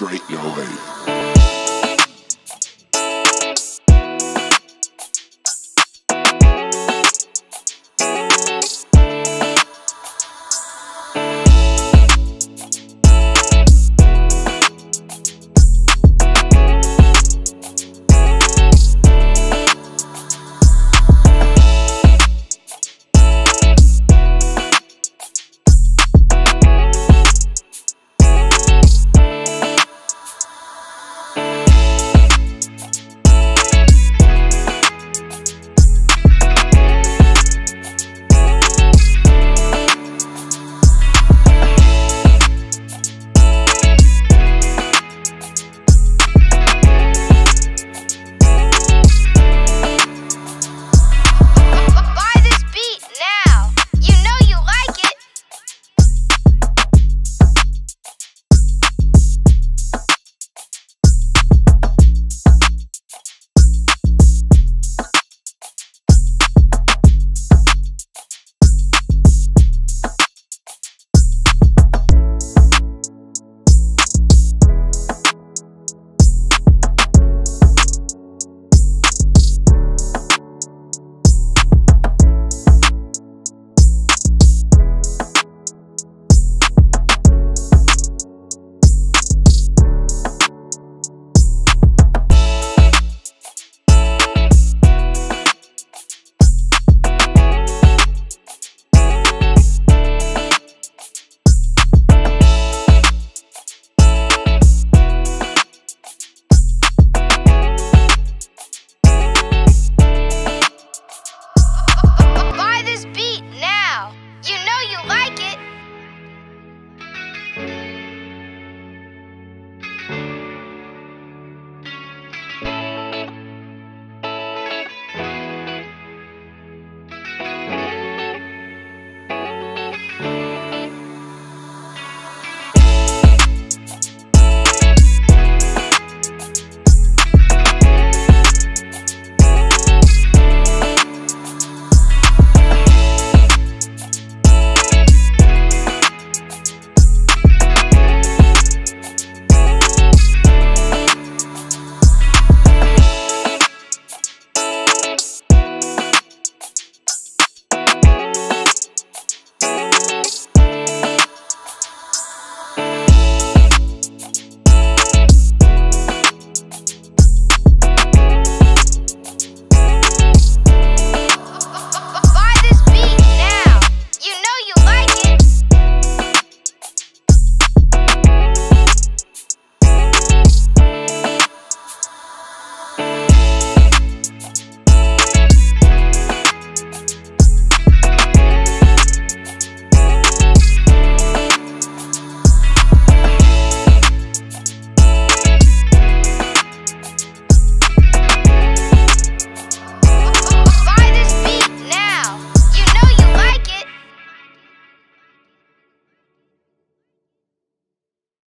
straight your way.